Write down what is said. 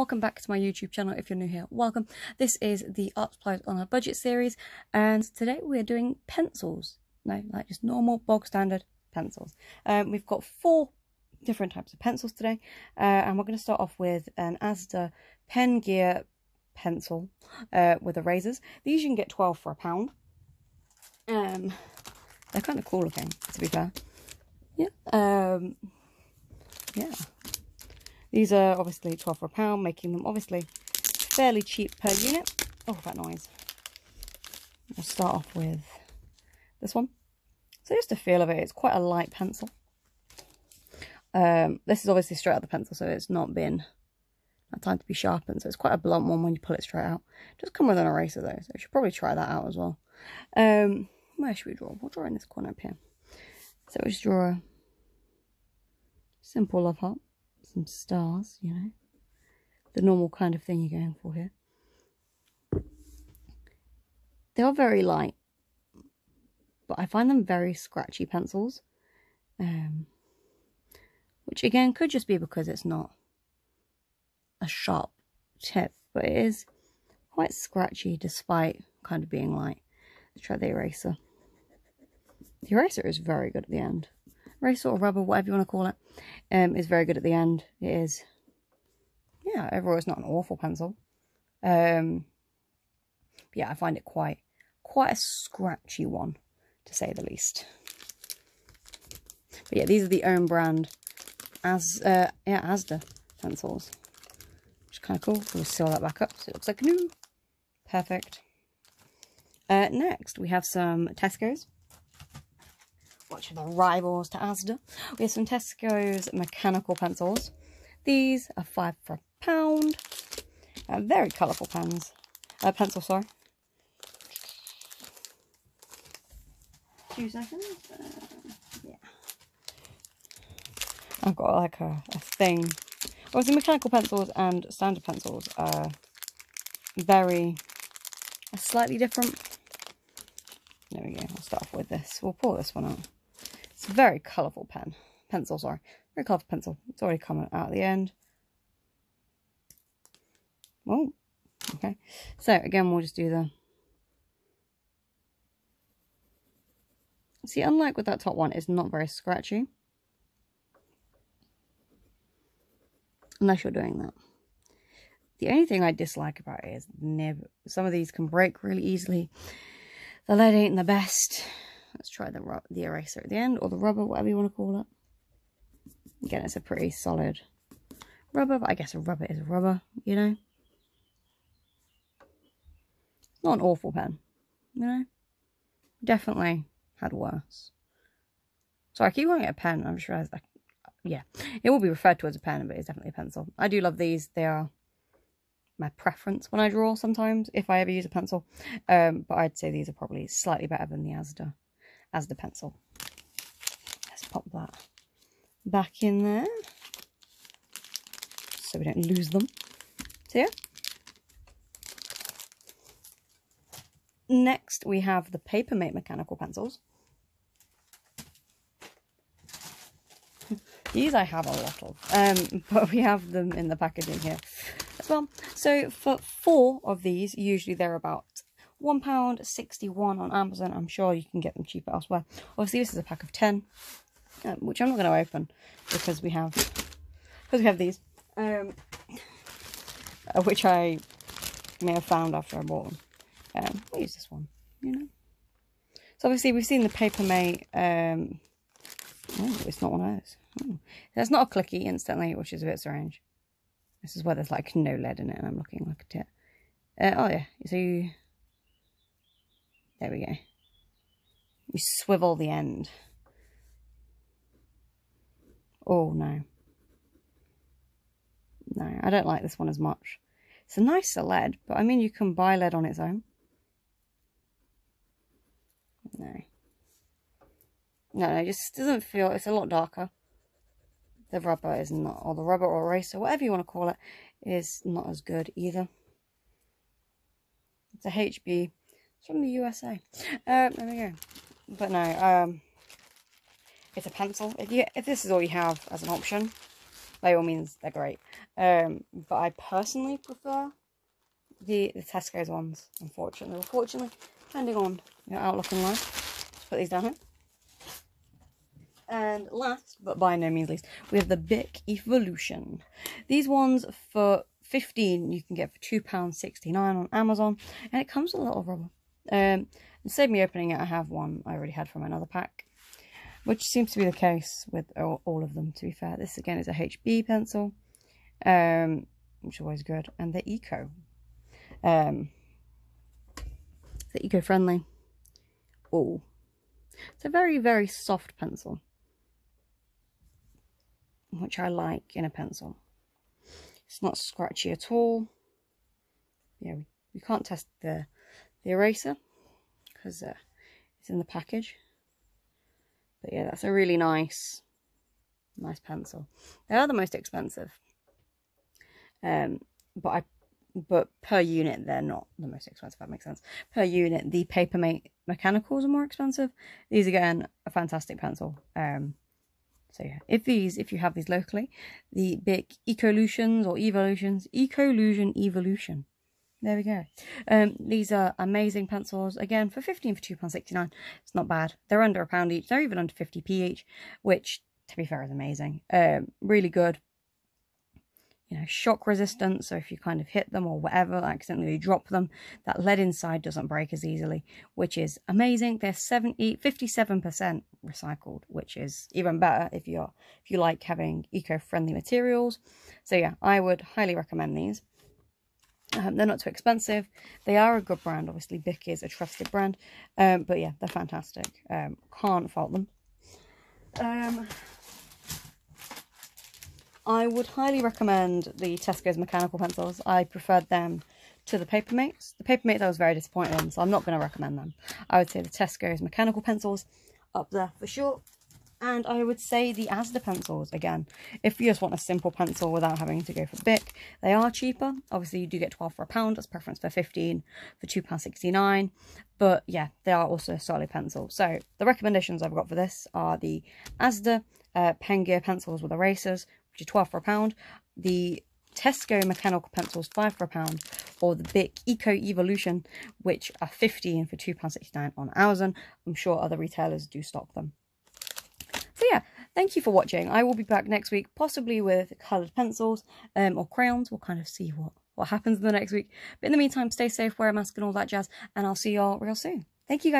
welcome back to my YouTube channel. If you're new here, welcome. This is the Art Supplies on a Budget series, and today we're doing pencils. No, like just normal, bog standard pencils. Um, we've got four different types of pencils today, uh, and we're going to start off with an Asda Pen Gear pencil uh, with erasers. These you can get 12 for a pound. Um, they're kind of cool looking, to be fair. Yeah. Um, yeah. These are obviously 12 for a pound, making them obviously fairly cheap per unit. Oh, that noise. We'll start off with this one. So just a feel of it, it's quite a light pencil. Um, this is obviously straight out the pencil, so it's not been had time to be sharpened. So it's quite a blunt one when you pull it straight out. Just come with an eraser though, so you should probably try that out as well. Um, where should we draw? We'll draw in this corner up here. So we'll just draw a simple love heart some stars, you know, the normal kind of thing you're going for here. They are very light, but I find them very scratchy pencils, um, which again could just be because it's not a sharp tip, but it is quite scratchy despite kind of being light. Let's try the eraser. The eraser is very good at the end eraser or rubber, whatever you want to call it, um, is very good at the end. It is, yeah, overall it's not an awful pencil. Um, yeah, I find it quite, quite a scratchy one, to say the least. But yeah, these are the own brand as uh, yeah Asda pencils, which is kind of cool. We'll seal that back up so it looks like new. Perfect. Uh, next, we have some Tesco's which are the rivals to Asda. We have some Tesco's mechanical pencils. These are five for a pound. Uh, very colourful pens. Uh, pencil, sorry. Two seconds. Uh, yeah. I've got like a, a thing. Obviously, mechanical pencils and standard pencils are very, slightly different. There we go. I'll start off with this. We'll pull this one out. It's a very colourful pen. Pencil, sorry. Very colourful pencil. It's already coming out at the end. Oh, okay. So, again, we'll just do the... See, unlike with that top one, it's not very scratchy. Unless you're doing that. The only thing I dislike about it is nib. Some of these can break really easily. The lead ain't the best. Let's try the, the eraser at the end, or the rubber, whatever you want to call it. Again, it's a pretty solid rubber, but I guess a rubber is a rubber, you know. Not an awful pen, you know. Definitely had worse. So I keep calling it a pen. I'm sure, I, yeah, it will be referred to as a pen, but it's definitely a pencil. I do love these. They are my preference when I draw sometimes, if I ever use a pencil. Um, but I'd say these are probably slightly better than the Asda as the pencil. Let's pop that back in there so we don't lose them. So yeah. Next we have the Papermate mechanical pencils. These I have a lot of, um, but we have them in the packaging here as well. So for four of these, usually they're about £1.61 on Amazon. I'm sure you can get them cheaper elsewhere. Obviously, this is a pack of 10, um, which I'm not going to open because we have because we have these, um, uh, which I may have found after I bought them. Um, we'll use this one, you know. So obviously we've seen the Papermate. Um, oh, it's not one of those. Oh. It's not a clicky instantly, which is a bit strange. This is where there's like no lead in it, and I'm looking like a tit. Uh, oh yeah, so you there we go. You swivel the end. Oh, no. No, I don't like this one as much. It's a nicer lead, but I mean, you can buy lead on its own. No. No, it just doesn't feel, it's a lot darker. The rubber is not, or the rubber or eraser, whatever you want to call it, is not as good either. It's a HB from the USA. Uh, there we go. But no, um, it's a pencil. If you if this is all you have as an option, by all means, they're great. Um, but I personally prefer the, the Tesco's ones, unfortunately. Unfortunately, depending on your outlook in life. Let's put these down here. And last, but by no means least, we have the Bic Evolution. These ones for 15 you can get for £2.69 on Amazon. And it comes with a little rubber. Um, instead me opening it, I have one I already had from another pack. Which seems to be the case with all of them, to be fair. This, again, is a HB pencil. Um, which is always good. And the Eco. Um, the eco-friendly. Oh, it's a very, very soft pencil which I like in a pencil. It's not scratchy at all. Yeah, we, we can't test the, the eraser because uh, it's in the package. But yeah, that's a really nice, nice pencil. They are the most expensive. Um, but I, but per unit, they're not the most expensive, that makes sense. Per unit, the Papermate Mechanicals are more expensive. These, again, a fantastic pencil. Um, so yeah, if these, if you have these locally, the Bic Ecolutions or Evolutions, Ecolution Evolution. There we go. Um, these are amazing pencils. Again, for 15 for £2.69. It's not bad. They're under a pound each. They're even under 50p each, which, to be fair, is amazing. Um, really good you know, shock resistant. So if you kind of hit them or whatever, accidentally drop them, that lead inside doesn't break as easily, which is amazing. They're 70, 57% recycled, which is even better if you're, if you like having eco-friendly materials. So yeah, I would highly recommend these. Um, they're not too expensive. They are a good brand. Obviously, Bic is a trusted brand. Um, but yeah, they're fantastic. Um, can't fault them. Um, I would highly recommend the Tesco's mechanical pencils. I preferred them to the Papermates. The Papermates I was very disappointed in, so I'm not going to recommend them. I would say the Tesco's mechanical pencils up there for sure. And I would say the Asda pencils, again, if you just want a simple pencil without having to go for Bic, they are cheaper. Obviously, you do get 12 for a pound, that's preference for 15 for £2.69. But yeah, they are also a solid pencil. So the recommendations I've got for this are the Asda uh, pen gear pencils with erasers, which are 12 for a pound. The Tesco mechanical pencils, 5 for a pound. Or the Bic Eco Evolution, which are 15 for £2.69 on Amazon. I'm sure other retailers do stock them. So yeah, thank you for watching. I will be back next week, possibly with coloured pencils um, or crayons. We'll kind of see what, what happens in the next week. But in the meantime, stay safe, wear a mask and all that jazz. And I'll see y'all real soon. Thank you guys.